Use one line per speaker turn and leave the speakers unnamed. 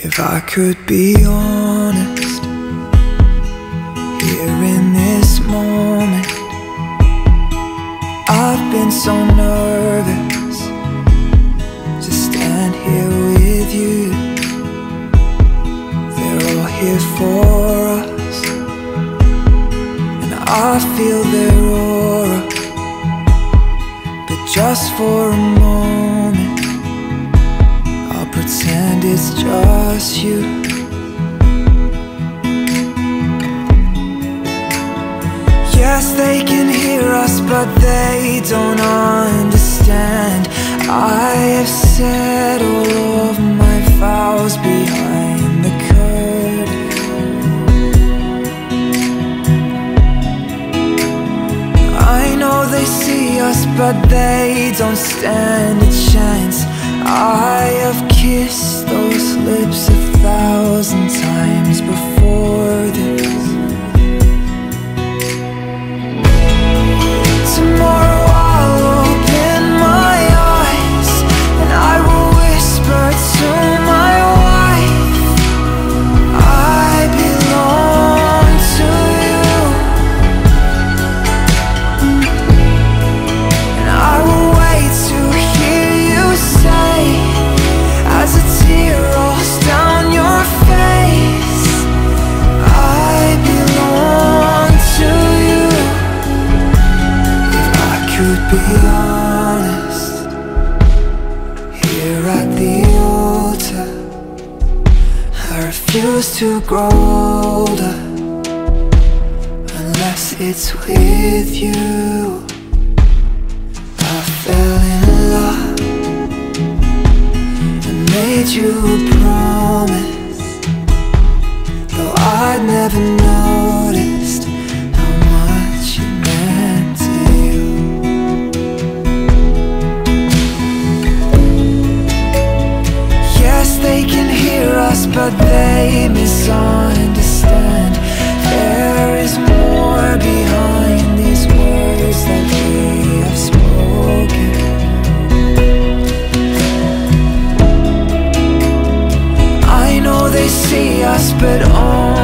If I could be honest Here in this moment I've been so nervous To stand here with you. They're all here for us And I feel their aura But just for a moment it's just you. Yes, they can hear us, but they don't understand. I have said all of my vows behind the curtain. I know they see us, but they don't stand a chance. I have kissed could be honest. Here at the altar I refuse to grow older Unless it's with you. I fell in love And made you a promise Though I'd never noticed but they misunderstand. There is more behind these words that we have spoken. I know they see us, but only